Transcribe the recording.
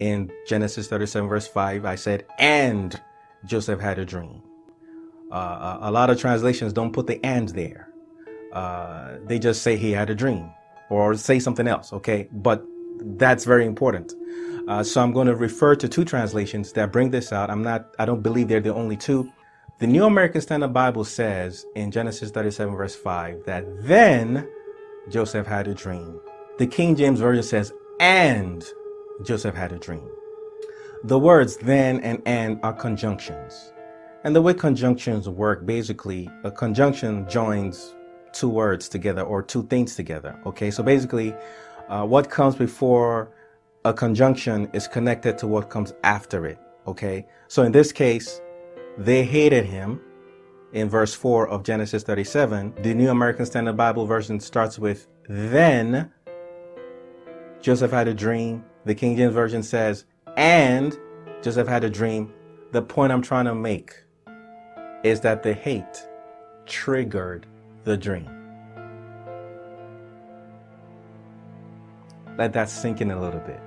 in Genesis 37, verse 5, I said, and Joseph had a dream. Uh, a lot of translations don't put the and there. Uh, they just say he had a dream or say something else, okay? But that's very important. Uh, so I'm going to refer to two translations that bring this out. I'm not, I don't believe they're the only two. The New American Standard Bible says in Genesis 37, verse 5, that then Joseph had a dream. The King James Version says, and Joseph had a dream. The words then and and are conjunctions. And the way conjunctions work, basically, a conjunction joins two words together or two things together. Okay, so basically, uh, what comes before a conjunction is connected to what comes after it. Okay, so in this case, they hated him. In verse 4 of Genesis 37, the New American Standard Bible version starts with, Then Joseph had a dream. The King James Version says, And Joseph had a dream. The point I'm trying to make is that the hate triggered the dream. Let that sink in a little bit.